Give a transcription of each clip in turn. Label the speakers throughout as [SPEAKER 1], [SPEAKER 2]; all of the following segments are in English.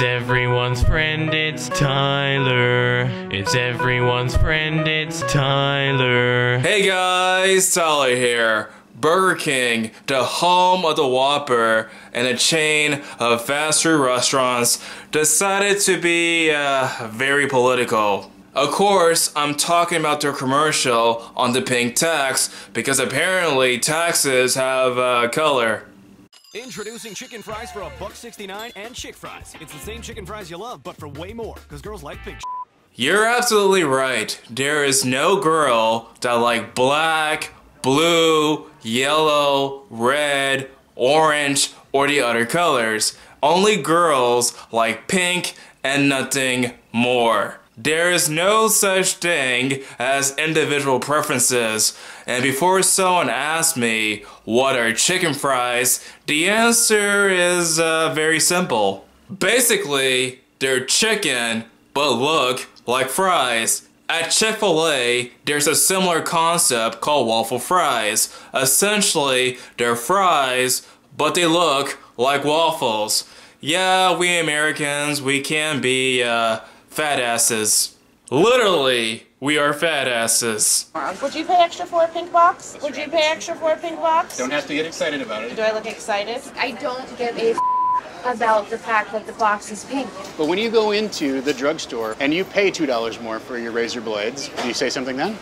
[SPEAKER 1] It's everyone's friend, it's Tyler. It's everyone's friend, it's Tyler.
[SPEAKER 2] Hey guys, Tyler here. Burger King, the home of the Whopper and a chain of fast food restaurants, decided to be uh, very political. Of course, I'm talking about their commercial on the pink tax because apparently taxes have uh, color.
[SPEAKER 3] Introducing chicken fries for a buck 69 and chick fries. It's the same chicken fries you love, but for way more, because girls like pink
[SPEAKER 2] You're absolutely right. There is no girl that like black, blue, yellow, red, orange, or the other colors. Only girls like pink and nothing more. There is no such thing as individual preferences. And before someone asks me, what are chicken fries? The answer is uh, very simple. Basically, they're chicken, but look like fries. At Chick-fil-A, there's a similar concept called waffle fries. Essentially, they're fries, but they look like waffles. Yeah, we Americans, we can be, uh, fat asses. Literally, we are fat asses.
[SPEAKER 4] Would you pay extra for a pink box? Would you pay extra for a pink box?
[SPEAKER 5] Don't have to get excited about it.
[SPEAKER 4] Do I look excited? I don't give a f- about the fact that the box is pink.
[SPEAKER 5] But when you go into the drugstore and you pay $2 more for your razor blades, do you say something then?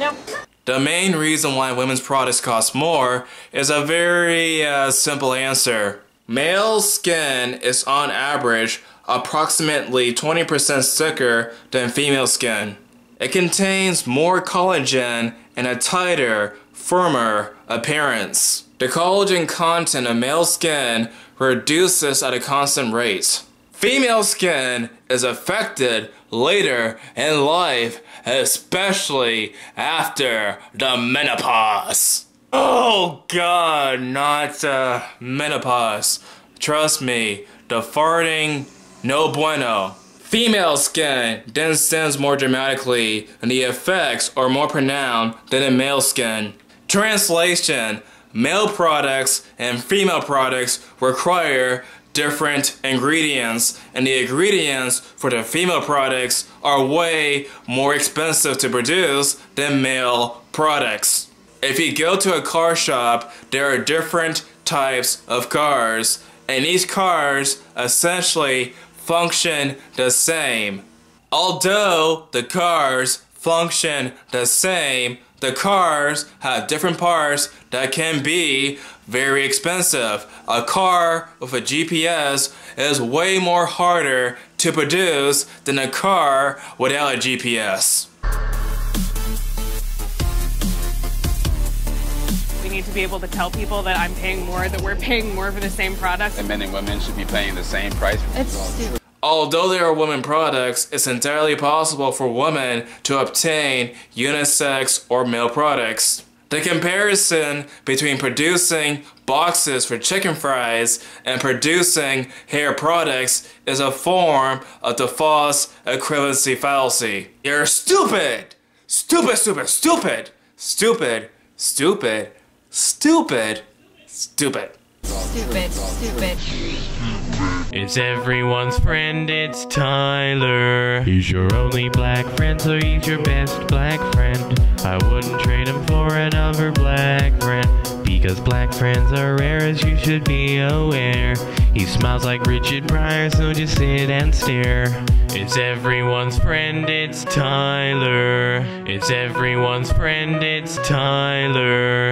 [SPEAKER 4] No.
[SPEAKER 2] The main reason why women's products cost more is a very uh, simple answer. Male skin is on average approximately 20% thicker than female skin. It contains more collagen and a tighter, firmer appearance. The collagen content of male skin reduces at a constant rate. Female skin is affected later in life, especially after the menopause. Oh god, not uh, menopause. Trust me, the farting, no bueno. Female skin then sins more dramatically and the effects are more pronounced than in male skin. Translation, male products and female products require different ingredients and the ingredients for the female products are way more expensive to produce than male products. If you go to a car shop, there are different types of cars and these cars essentially function the same. Although the cars function the same, the cars have different parts that can be very expensive. A car with a GPS is way more harder to produce than a car without a GPS.
[SPEAKER 6] We need to be able to tell people that I'm paying more, that we're paying more for the same product.
[SPEAKER 7] And men and women should be paying the same price.
[SPEAKER 4] It's stupid.
[SPEAKER 2] Although they are women products, it's entirely possible for women to obtain unisex or male products. The comparison between producing boxes for chicken fries and producing hair products is a form of the false equivalency fallacy. You're stupid! Stupid, stupid, stupid! Stupid, stupid, stupid, stupid.
[SPEAKER 4] Stupid. Stupid.
[SPEAKER 1] It's everyone's friend, it's Tyler. He's your only black friend, so he's your best black friend. I wouldn't trade him for another black friend. Because black friends are rare, as you should be aware. He smiles like Richard Pryor, so just sit and stare. It's everyone's friend, it's Tyler. It's everyone's friend, it's Tyler.